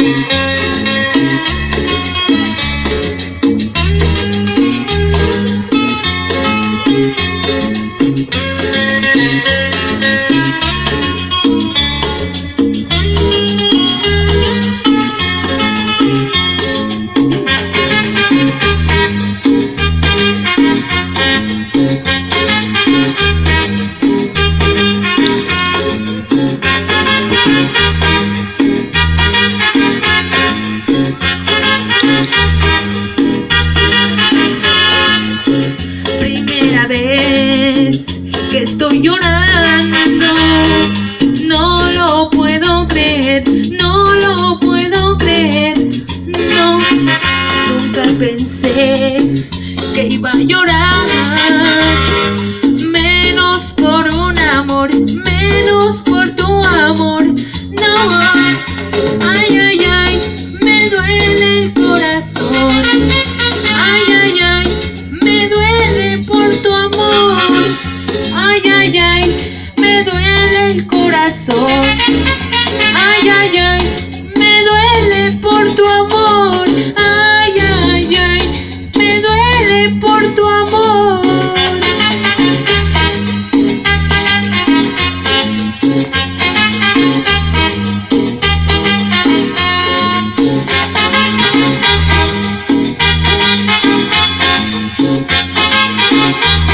Primera estoy llorando, no lo puedo creer, no lo puedo creer, no, nunca pensé que iba a llorar, menos por un amor, menos por tu amor, no, ay, ay, ay, me duele el corazón. Ay, ay, ay, me duele por Thank you.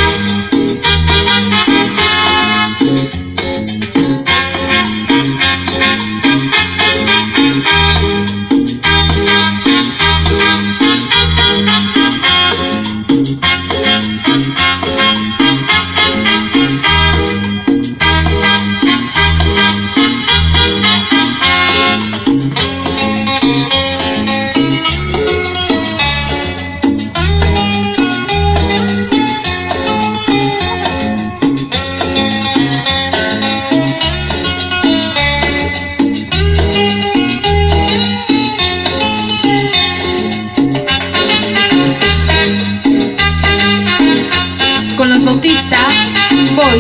Las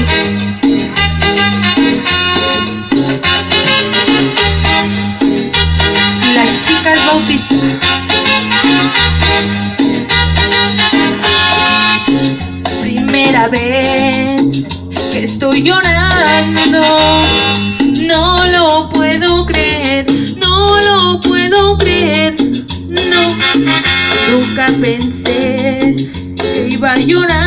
chicas bautistas. Primera vez que estoy llorando. No lo puedo creer, no lo puedo creer. No, nunca pensé que iba a llorar.